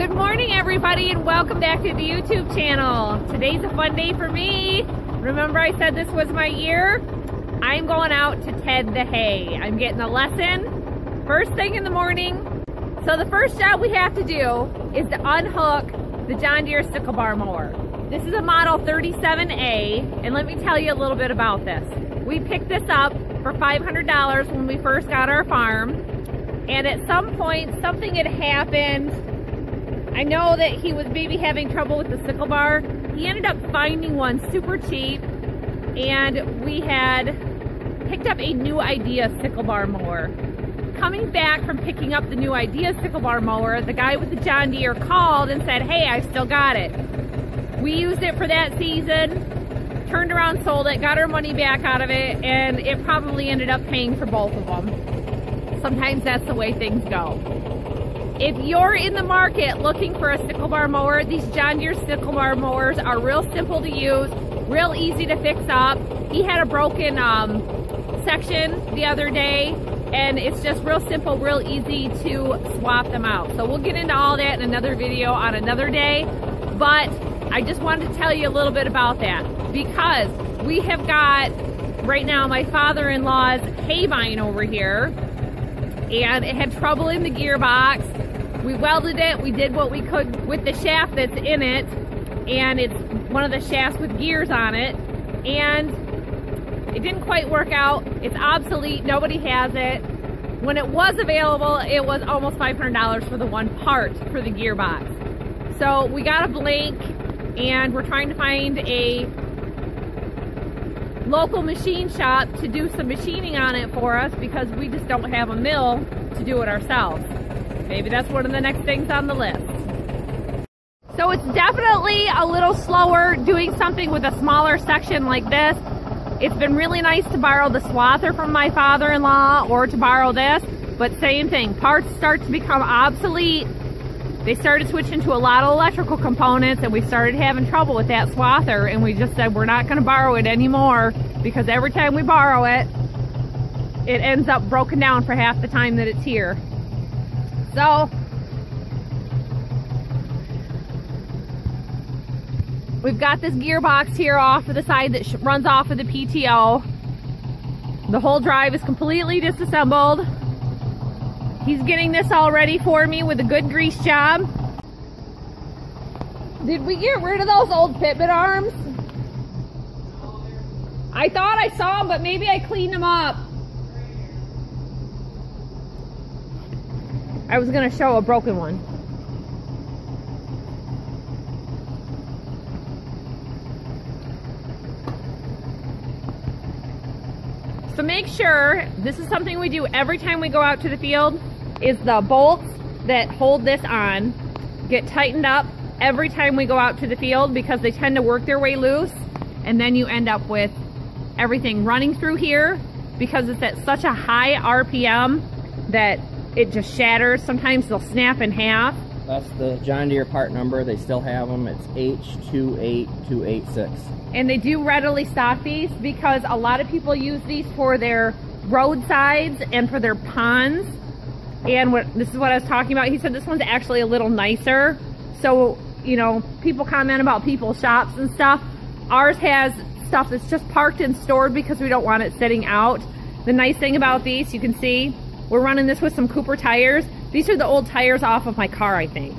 Good morning everybody and welcome back to the YouTube channel. Today's a fun day for me. Remember I said this was my year? I'm going out to Ted the hay. I'm getting a lesson first thing in the morning. So the first job we have to do is to unhook the John Deere sickle bar mower. This is a model 37A and let me tell you a little bit about this. We picked this up for $500 when we first got our farm and at some point something had happened I know that he was maybe having trouble with the sickle bar. He ended up finding one super cheap and we had picked up a New Idea sickle bar mower. Coming back from picking up the New Idea sickle bar mower, the guy with the John Deere called and said, hey, I still got it. We used it for that season, turned around, sold it, got our money back out of it, and it probably ended up paying for both of them. Sometimes that's the way things go. If you're in the market looking for a sickle bar mower, these John Deere sickle bar mowers are real simple to use, real easy to fix up. He had a broken um, section the other day and it's just real simple, real easy to swap them out. So we'll get into all that in another video on another day, but I just wanted to tell you a little bit about that because we have got right now my father-in-law's haybine over here and it had trouble in the gearbox we welded it, we did what we could with the shaft that's in it, and it's one of the shafts with gears on it, and it didn't quite work out. It's obsolete, nobody has it. When it was available, it was almost $500 for the one part for the gearbox. So we got a blank, and we're trying to find a local machine shop to do some machining on it for us because we just don't have a mill to do it ourselves. Maybe that's one of the next things on the list. So it's definitely a little slower doing something with a smaller section like this. It's been really nice to borrow the swather from my father-in-law or to borrow this, but same thing, parts start to become obsolete. They started switching to a lot of electrical components and we started having trouble with that swather and we just said we're not gonna borrow it anymore because every time we borrow it, it ends up broken down for half the time that it's here. So, we've got this gearbox here off to the side that runs off of the PTO. The whole drive is completely disassembled. He's getting this all ready for me with a good grease job. Did we get rid of those old Pitman arms? I thought I saw them, but maybe I cleaned them up. I was gonna show a broken one. So make sure, this is something we do every time we go out to the field, is the bolts that hold this on get tightened up every time we go out to the field because they tend to work their way loose and then you end up with everything running through here because it's at such a high RPM that it just shatters. Sometimes they'll snap in half. That's the John Deere part number. They still have them. It's H28286. And they do readily stock these because a lot of people use these for their roadsides and for their ponds. And what this is what I was talking about. He said this one's actually a little nicer. So, you know, people comment about people's shops and stuff. Ours has stuff that's just parked and stored because we don't want it sitting out. The nice thing about these, you can see, we're running this with some Cooper tires. These are the old tires off of my car, I think.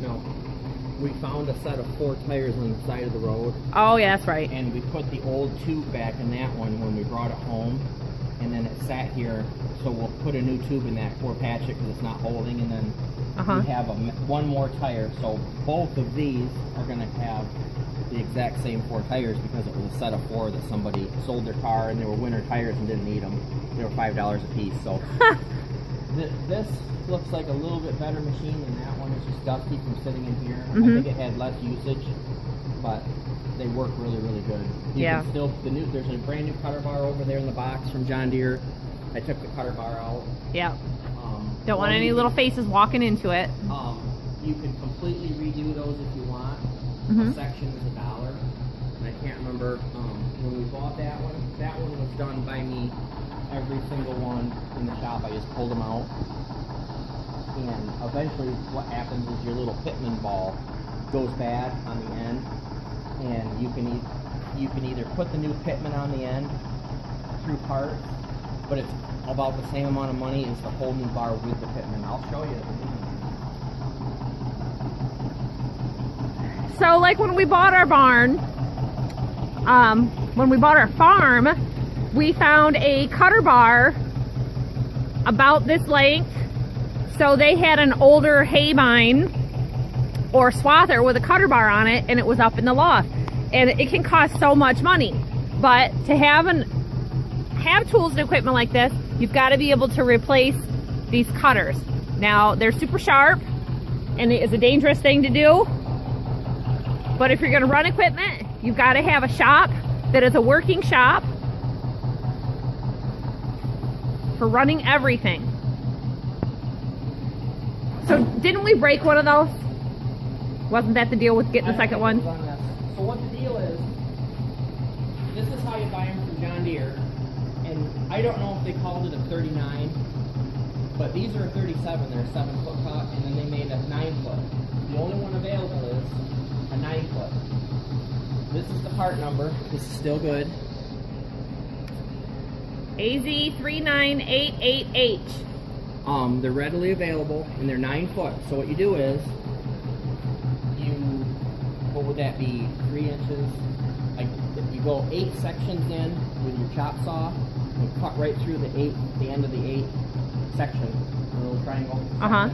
No. We found a set of four tires on the side of the road. Oh, yeah, that's right. And we put the old tube back in that one when we brought it home. And then it sat here, so we'll put a new tube in that for patch it because it's not holding. And then uh -huh. we have a, one more tire. So both of these are going to have the exact same four tires because it was a set of four that somebody sold their car and they were winter tires and didn't need them. They were five dollars a piece. So th this looks like a little bit better machine than that one. It's just dusty from sitting in here. Mm -hmm. I mm-hmm. think it had less usage, but they work really, really good. You yeah. still the new there's a brand new cutter bar over there in the box from John Deere. I took the cutter bar out. Yeah. Um, Don't want any little faces walking into it. Um, you can completely redo those if you want. Mm -hmm. A section is a dollar. And I can't remember um, when we bought that one. That one was done by me every single one in the shop. I just pulled them out. and eventually what happens is your little pitman ball goes bad on the end, and you can e- you can either put the new pitman on the end through parts, but it's about the same amount of money as the whole new bar with the pitman. I'll show you. So like when we bought our barn, um, when we bought our farm, we found a cutter bar about this length. So they had an older hay bine or swather with a cutter bar on it and it was up in the loft. And it can cost so much money. But to have an have tools and equipment like this, you've got to be able to replace these cutters. Now, they're super sharp and it is a dangerous thing to do. But if you're gonna run equipment, you've got to have a shop that is a working shop for running everything. So didn't we break one of those? Wasn't that the deal with getting the second one? So what the deal is, this is how you buy them from John Deere. And I don't know if they called it a 39, but these are a 37. They're a 7 foot cut, and then they made a 9 foot. The only one available is a 9 foot. This is the part number. This is still good. AZ39888H. Um, they're readily available and they're nine foot. So what you do is would that be? Three inches. Like if you go eight sections in with your chop saw and cut right through the eight, the end of the eight section, a little triangle. Uh huh.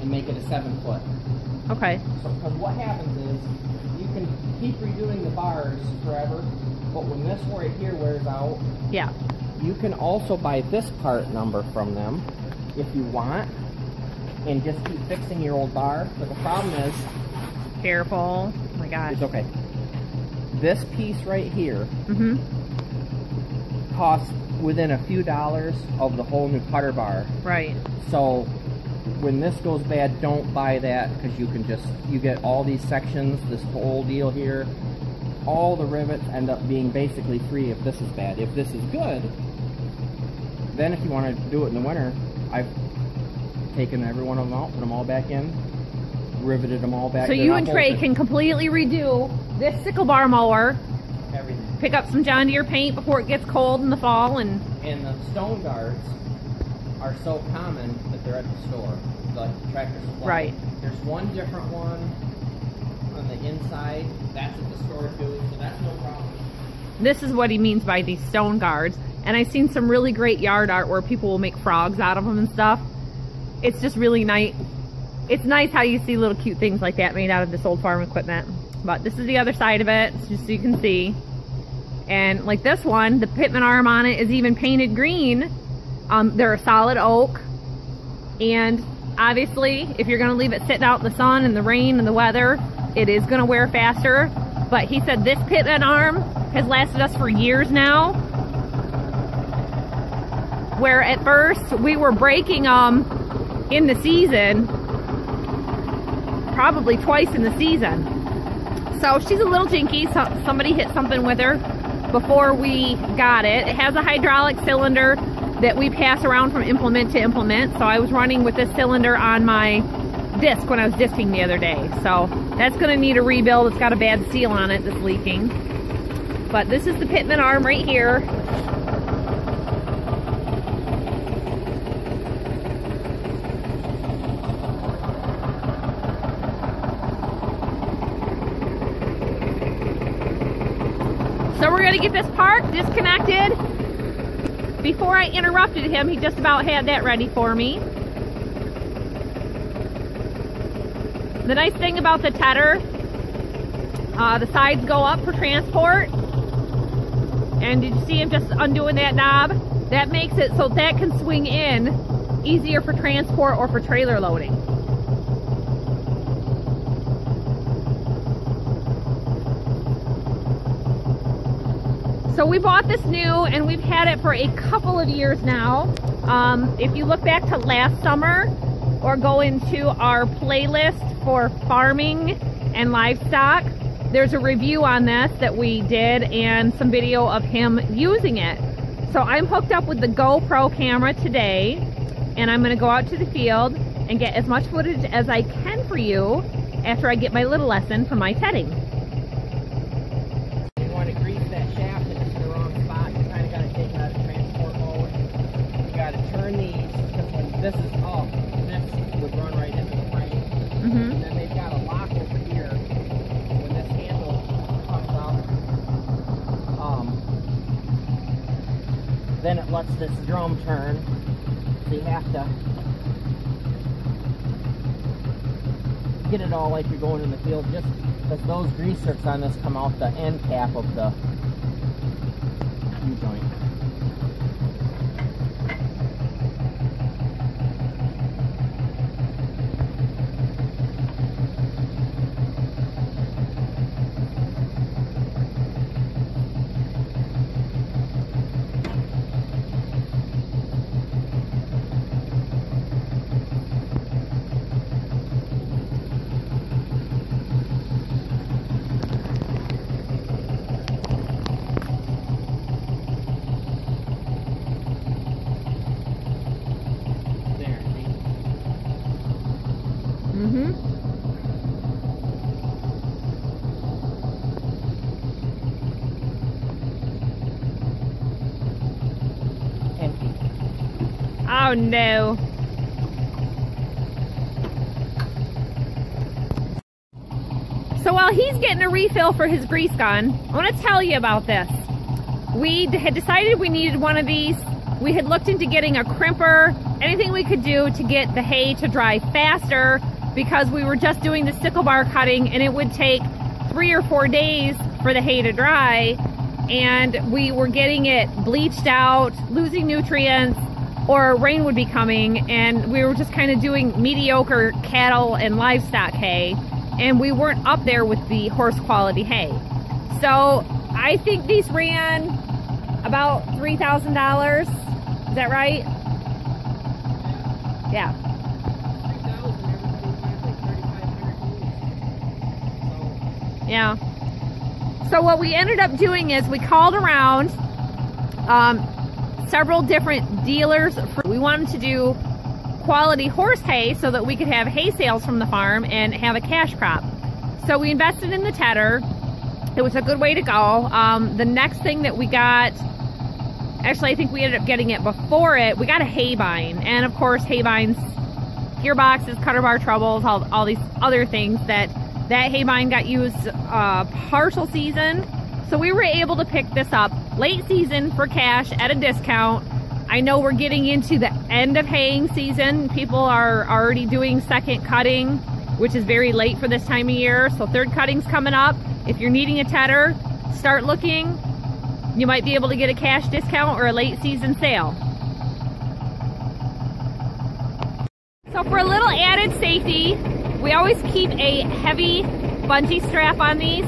And make it a seven foot. Okay. So, because what happens is you can keep redoing the bars forever, but when this right here wears out, Yeah. you can also buy this part number from them if you want and just keep fixing your old bar. But the problem is, Careful. Oh my gosh. it's okay. This piece right here Mm-hmm. costs within a few dollars of the whole new cutter bar. Right. So when this goes bad, don't buy that because you can just, you get all these sections, this whole deal here. All the rivets end up being basically free if this is bad. If this is good, then if you want to do it in the winter, I've taken every one of them out, put them all back in, riveted them all back. So you and Trey can completely redo this sickle bar mower, everything. pick up some John Deere paint before it gets cold in the fall, and And the stone guards are so common that they're at the store, like Tractor Supply. Right. There's one different one on the inside. That's at the store too, so that's no problem. this is what he means by these stone guards. And I've seen some really great yard art where people will make frogs out of them and stuff. It's just really nice. It's nice how you see little cute things like that made out of this old farm equipment. But this is the other side of it, just so you can see. And like this one, the pitman arm on it is even painted green. Um, they're a solid oak. And obviously, if you're gonna leave it sitting out in the sun and the rain and the weather, it is gonna wear faster. But he said this pitman arm has lasted us for years now. Where at first we were breaking them in the season, probably twice in the season. So she's a little jinky. So somebody hit something with her before we got it. It has a hydraulic cylinder that we pass around from implement to implement. So I was running with this cylinder on my disc when I was discing the other day. So that's gonna need a rebuild. It's got a bad seal on it that's leaking. But this is the pitman arm right here. So we're gonna get this part disconnected. Before I interrupted him, he just about had that ready for me. The nice thing about the tedder, uh, the sides go up for transport. And did you see him just undoing that knob? That makes it so that can swing in easier for transport or for trailer loading. So we bought this new and we've had it for a couple of years now. Um, if you look back to last summer or go into our playlist for farming and livestock, there's a review on this that we did and some video of him using it. So I'm hooked up with the GoPro camera today and I'm gonna go out to the field and get as much footage as I can for you after I get my little lesson from my tedding. You want to grease that shaft and it's in the wrong spot, you kind of got to take it out of transport mode. You got to turn these, because when this is up, this would run right into the frame. Mm -hmm. And then they've got a lock over here. When this handle comes out, um, then it lets this drum turn. So you have to get it all like you're going in the field just because those grease on this come out the end cap of the U-joint. Oh no. So while he's getting a refill for his grease gun, I want to tell you about this. We had decided we needed one of these. We had looked into getting a crimper, anything we could do to get the hay to dry faster because we were just doing the sickle bar cutting and it would take three or four days for the hay to dry and we were getting it bleached out, losing nutrients, or rain would be coming and we were just kind of doing mediocre cattle and livestock hay and we weren't up there with the horse quality hay. So I think these ran about $3,000. Is that right? Yeah. Yeah. So what we ended up doing is we called around um, several different dealers. We wanted to do quality horse hay so that we could have hay sales from the farm and have a cash crop. So we invested in the tedder. It was a good way to go. Um, the next thing that we got, actually I think we ended up getting it before it, we got a haybine. And of course haybines, gearboxes, cutter bar troubles, all, all these other things that that haybine got used uh, partial season. So we were able to pick this up late season for cash at a discount. I know we're getting into the end of haying season. People are already doing second cutting, which is very late for this time of year. So third cutting's coming up. If you're needing a tedder, start looking. You might be able to get a cash discount or a late season sale. So for a little added safety, we always keep a heavy bungee strap on these.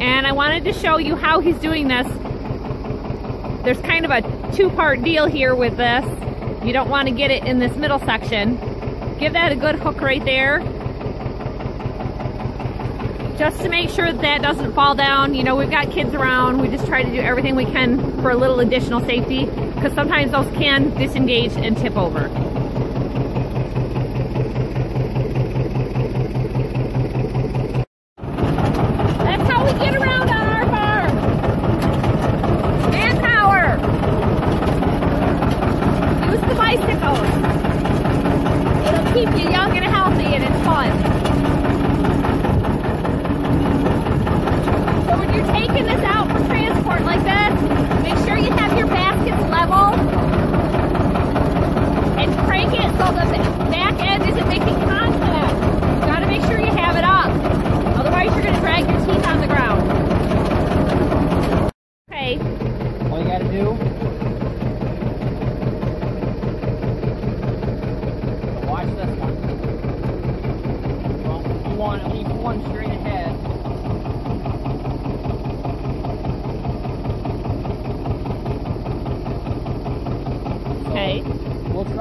And I wanted to show you how he's doing this there's kind of a two-part deal here with this. You don't want to get it in this middle section. Give that a good hook right there. Just to make sure that that doesn't fall down. You know, we've got kids around. We just try to do everything we can for a little additional safety because sometimes those can disengage and tip over.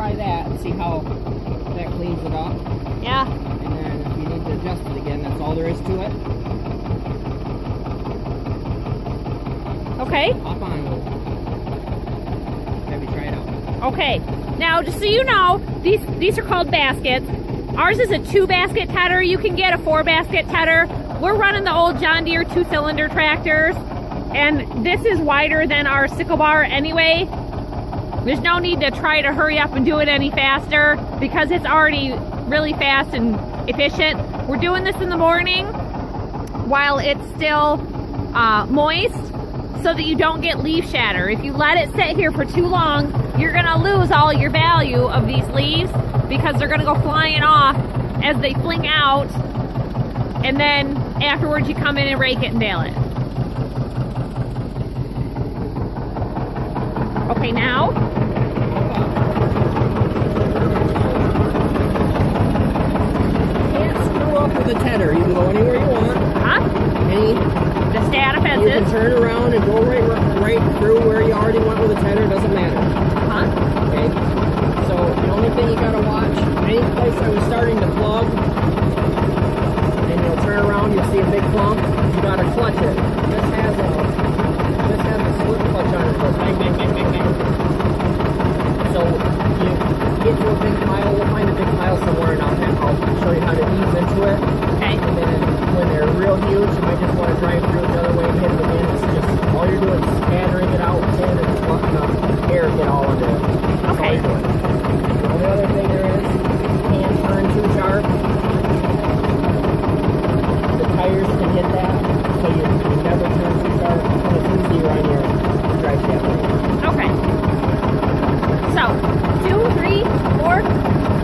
try that and see how that cleans it up. Yeah. And then if you need to adjust it again, that's all there is to it. Okay. Hop on. Try it out. Okay, now just so you know, these, these are called baskets. Ours is a two basket tedder. You can get a four basket tedder. We're running the old John Deere two cylinder tractors and this is wider than our sickle bar anyway. There's no need to try to hurry up and do it any faster because it's already really fast and efficient. We're doing this in the morning while it's still uh, moist so that you don't get leaf shatter. If you let it sit here for too long, you're gonna lose all your value of these leaves because they're gonna go flying off as they fling out and then afterwards you come in and rake it and bale it. Okay, now the tedder. You can go anywhere you want. Huh? Any. Stay out of fences. You can turn around and go right right through where you already went with the tedder. Doesn't matter. Huh? Okay. So the only thing you gotta watch, any place I was starting to plug, and you'll turn around, you'll see a big clump. You gotta clutch it. This has a this has a slip clutch on it. Bang, bang, bang, bang, bang. So get to a big pile. We'll find a big pile somewhere, and I'll, I'll show you how to ease into it. Okay. And then when they're real huge, you might just want to drive through the other way and hit them again. It's just all you're doing is scattering it out and just letting the air get all under it. That's okay. The only other thing there is, you can't turn too sharp. The tires can hit that, so you, you never turn too sharp. It's easier on your drive shaft. Okay. So, two, three, four.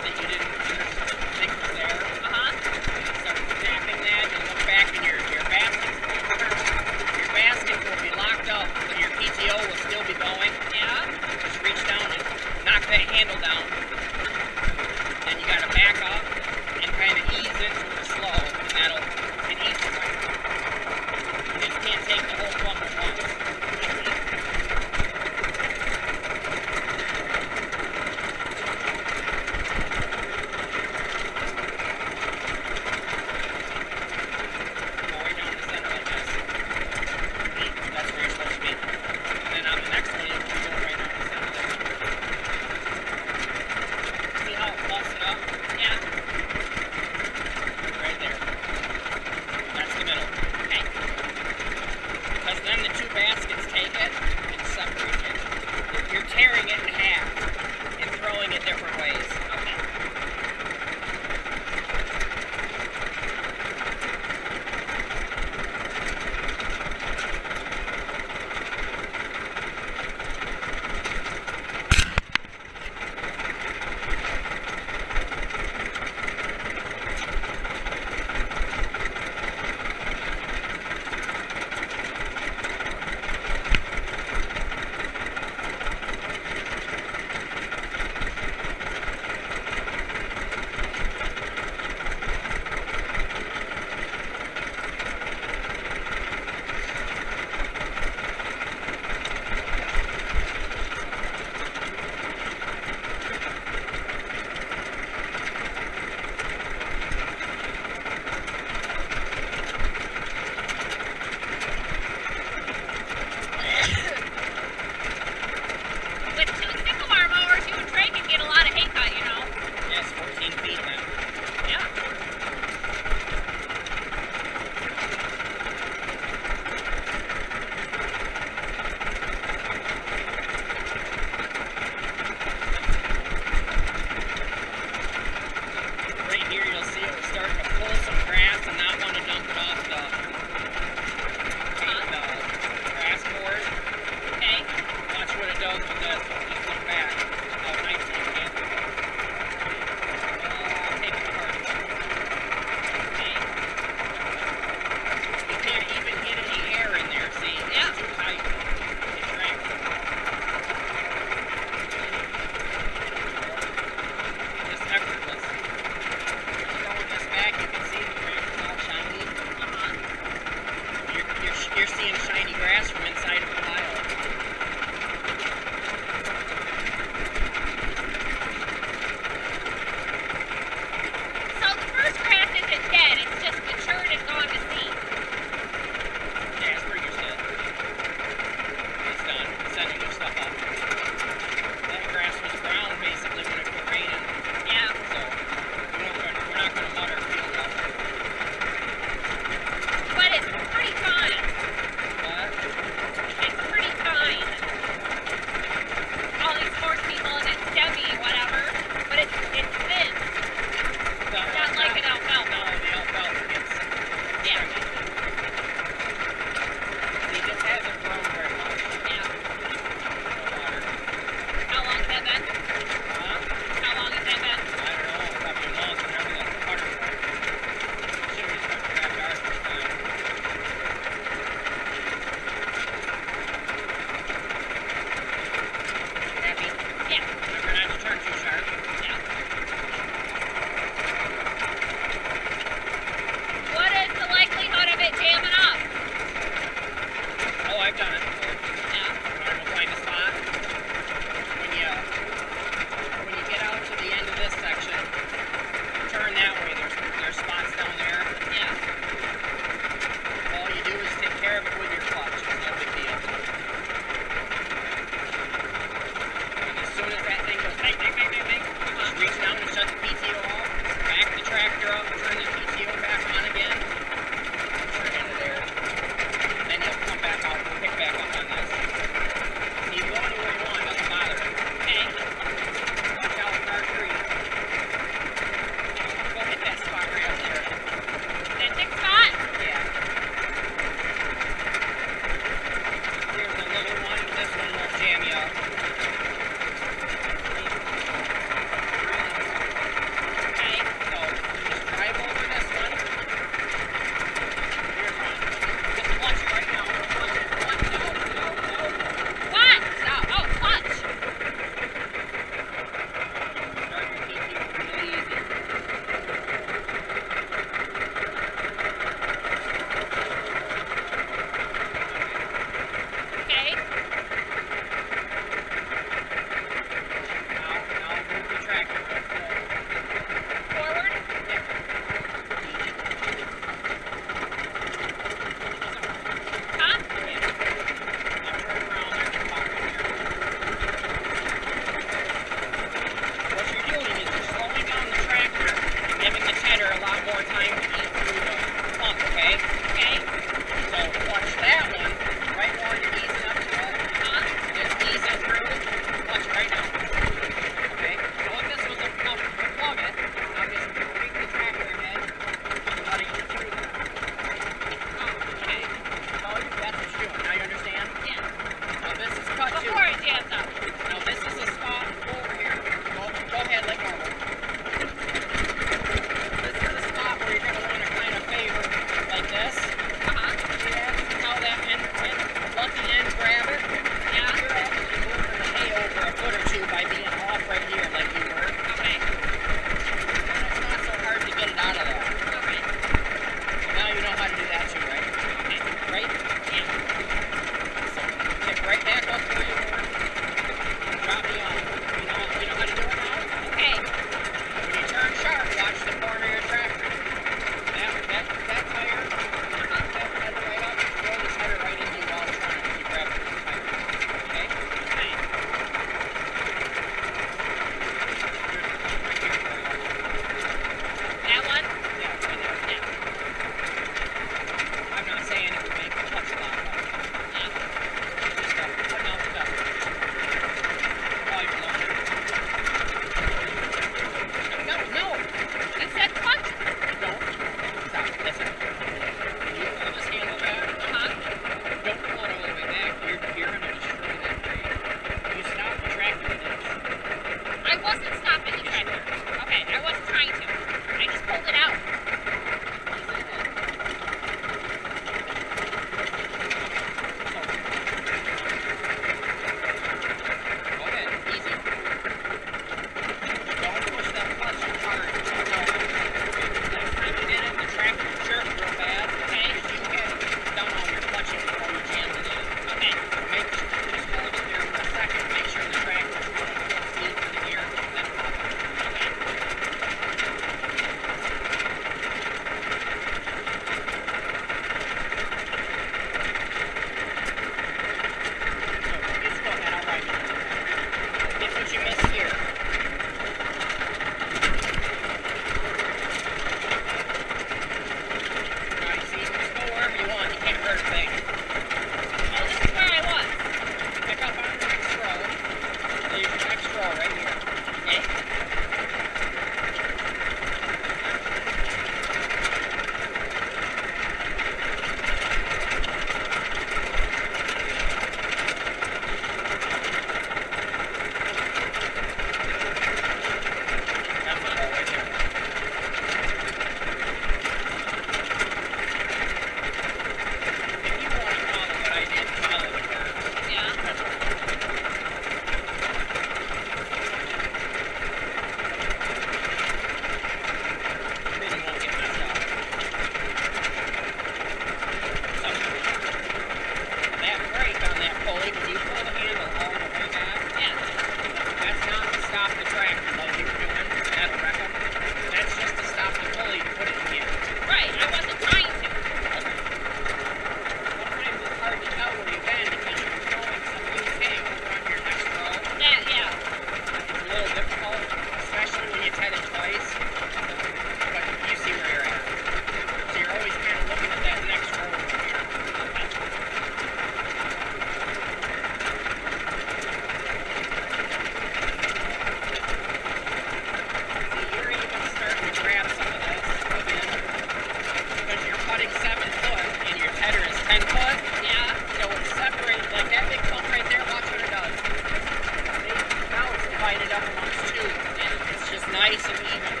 Nice and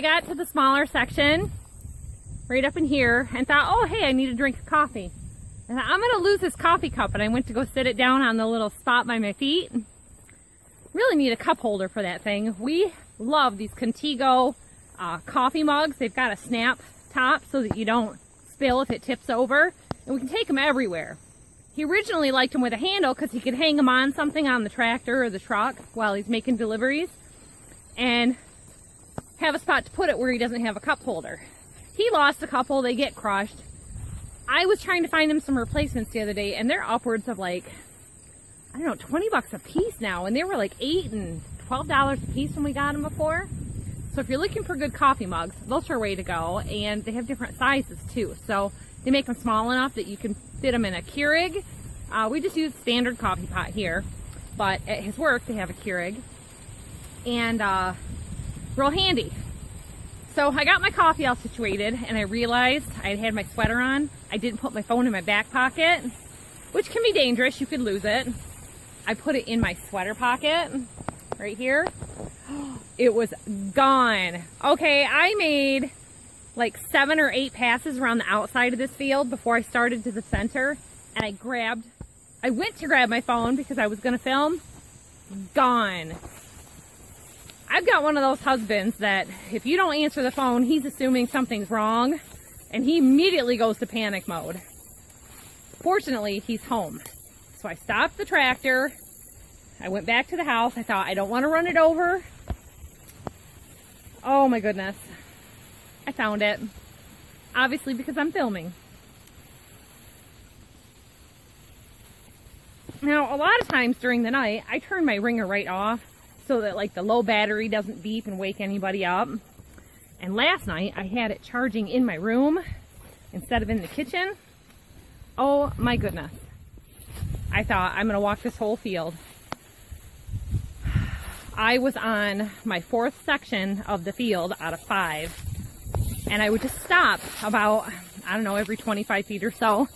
I got to the smaller section right up in here and thought, oh, hey, I need a drink of coffee. And thought, I'm to lose this coffee cup. And I went to go sit it down on the little spot by my feet. Really need a cup holder for that thing. We love these Contigo uh, coffee mugs. They've got a snap top so that you don't spill if it tips over. And we can take them everywhere. He originally liked them with a handle because he could hang them on something on the tractor or the truck while he's making deliveries and have a spot to put it where he doesn't have a cup holder. He lost a couple, they get crushed. I was trying to find him some replacements the other day and they're upwards of like, I don't know, 20 bucks a piece now. And they were like eight and $12 a piece when we got them before. So if you're looking for good coffee mugs, those are a way to go. And they have different sizes too. So they make them small enough that you can fit them in a Keurig. Uh, we just use standard coffee pot here, but at his work they have a Keurig and uh, real handy. So I got my coffee all situated and I realized I had my sweater on. I didn't put my phone in my back pocket, which can be dangerous. You could lose it. I put it in my sweater pocket right here. It was gone. Okay, I made like seven or eight passes around the outside of this field before I started to the center and I grabbed, I went to grab my phone because I was going to film. Gone. I've got one of those husbands that if you don't answer the phone, he's assuming something's wrong and he immediately goes to panic mode. Fortunately, he's home. So I stopped the tractor. I went back to the house. I thought, I don't want to run it over. Oh my goodness. I found it. Obviously because I'm filming. Now, a lot of times during the night, I turn my ringer right off so that like the low battery doesn't beep and wake anybody up. And last night, I had it charging in my room instead of in the kitchen. Oh my goodness. I thought I'm to walk this whole field. I was on my fourth section of the field out of five and I would just stop about, I don't know, every 25 feet or so.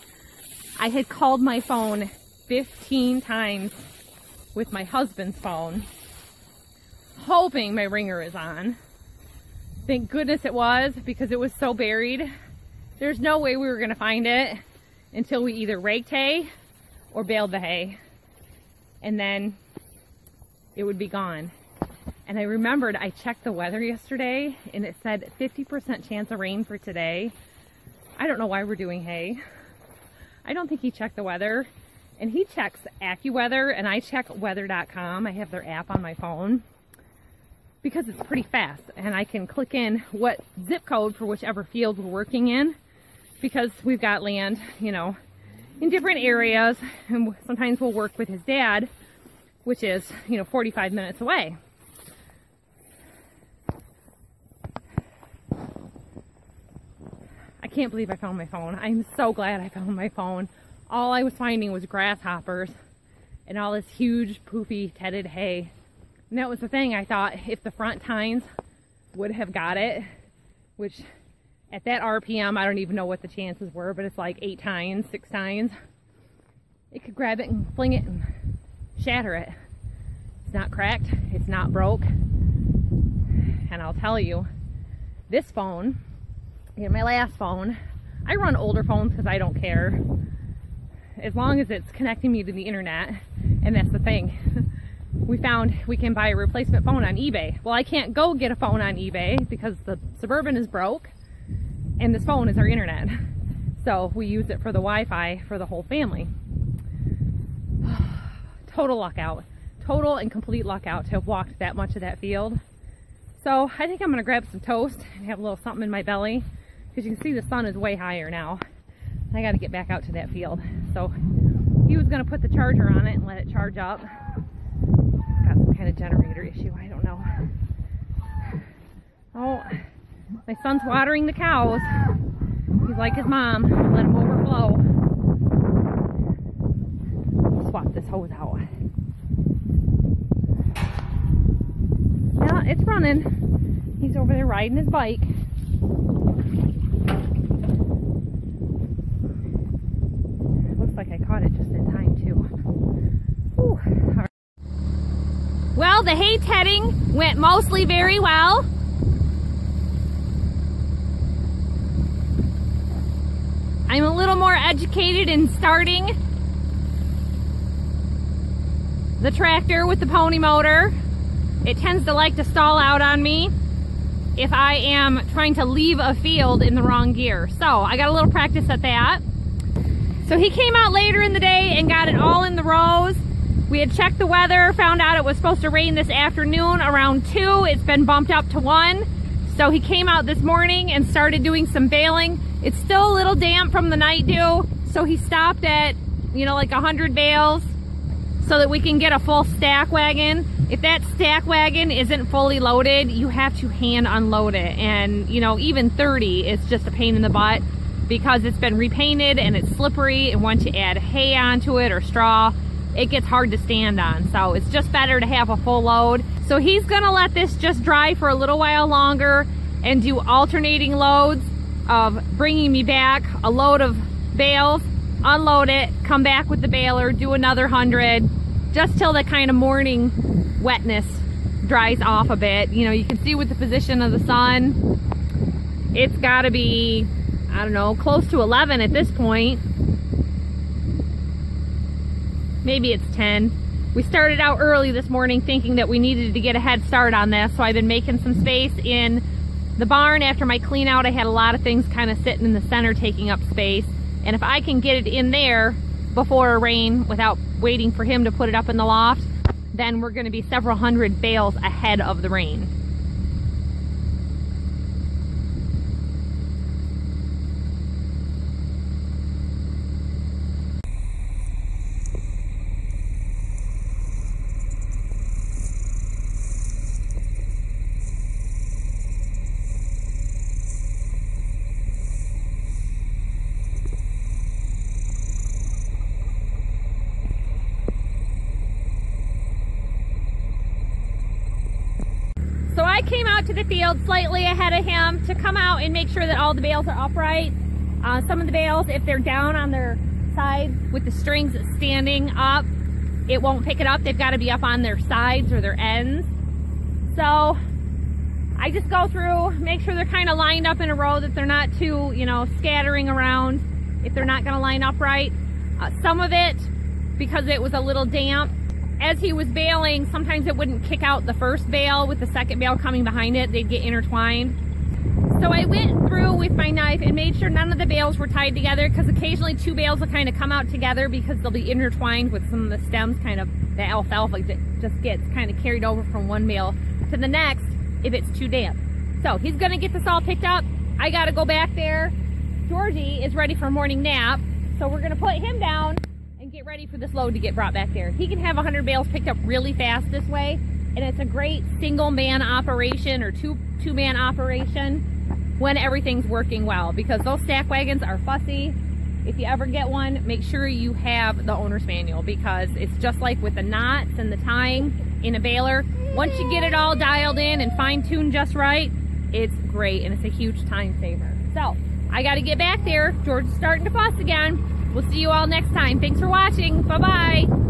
I had called my phone 15 times with my husband's phone, hoping my ringer is on. Thank goodness it was because it was so buried. There's no way we were going to find it until we either raked hay or baled the hay. And then it would be gone. And I remembered I checked the weather yesterday and it said 50% chance of rain for today. I don't know why we're doing hay. I don't think he checked the weather. And he checks AccuWeather and I check weather.com. I have their app on my phone because it's pretty fast and I can click in what zip code for whichever field we're working in because we've got land, you know, in different areas and sometimes we'll work with his dad, which is, you know, 45 minutes away. I can't believe I found my phone. I'm so glad I found my phone. All I was finding was grasshoppers and all this huge poofy tedded hay. And that was the thing. I thought if the front tines would have got it, which at that RPM, I don't even know what the chances were, but it's like eight tines, six tines. It could grab it and fling it and shatter it. It's not cracked. It's not broke. And I'll tell you, this phone in my last phone. I run older phones because I don't care. As long as it's connecting me to the internet. And that's the thing. we found we can buy a replacement phone on eBay. Well, I can't go get a phone on eBay because the Suburban is broke and this phone is our internet. So we use it for the Wi-Fi for the whole family. Total luck out. Total and complete luck out to have walked that much of that field. So I think I'm gonna grab some toast and have a little something in my belly because you can see the sun is way higher now. I got to get back out to that field. So he was going to put the charger on it and let it charge up. Kind of generator issue. I don't know. Oh, my son's watering the cows. He's like his mom. Let him overflow. Swap this hose out. Yeah, it's running. He's over there riding his bike. Looks like I caught it just in time Well, the hay tedding went mostly very well. I'm a little more educated in starting the tractor with the pony motor. It tends to like to stall out on me if I am trying to leave a field in the wrong gear. So I got a little practice at that. So he came out later in the day and got it all in the rows. We had checked the weather, found out it was supposed to rain this afternoon around 2. It's been bumped up to 1. So he came out this morning and started doing some baling. It's still a little damp from the night dew, so he stopped at, you know, like 100 bales so that we can get a full stack wagon. If that stack wagon isn't fully loaded, you have to hand unload it. And, you know, even 30 is just a pain in the butt because it's been repainted and it's slippery. And once you add hay onto it or straw, it gets hard to stand on. So it's just better to have a full load. So he's gonna let this just dry for a little while longer and do alternating loads of bringing me back a load of bales unload it, come back with the baler, do another 100, just till the kind of morning wetness dries off a bit. You know, you can see with the position of the sun, it's gotta be, I don't know, close to 11 at this point. Maybe it's 10. We started out early this morning thinking that we needed to get a head start on this, so I've been making some space in the barn after my clean out. I had a lot of things kind of sitting in the center taking up space. And if I can get it in there before a rain without waiting for him to put it up in the loft, then we're gonna be several hundred bales ahead of the rain. I came out to the field slightly ahead of him to come out and make sure that all the bales are upright. Uh, some of the bales, if they're down on their sides with the strings standing up, it won't pick it up. They've got to be up on their sides or their ends. So I just go through, make sure they're kind of lined up in a row, that they're not too, you know, scattering around if they're not going to line up right. Uh, some of it, because it was a little damp, as he was baling, sometimes it wouldn't kick out the first bale with the second bale coming behind it. They'd get intertwined. So I went through with my knife and made sure none of the bales were tied together because occasionally two bales will kind of come out together because they'll be intertwined with some of the stems kind of, the alfalfa just gets kind of carried over from one bale to the next if it's too damp. So he's gonna get this all picked up. I gotta go back there. Georgie is ready for morning nap. So we're gonna put him down ready for this load to get brought back there. He can have 100 bales picked up really fast this way, and it's a great single man operation or two two man operation when everything's working well because those stack wagons are fussy. If you ever get one, make sure you have the owner's manual because it's just like with the knots and the tying in a baler. Once you get it all dialed in and fine tuned just right, it's great and it's a huge time saver. So I got to get back there. George's starting to fuss again. We'll see you all next time. Thanks for watching. Bye-bye.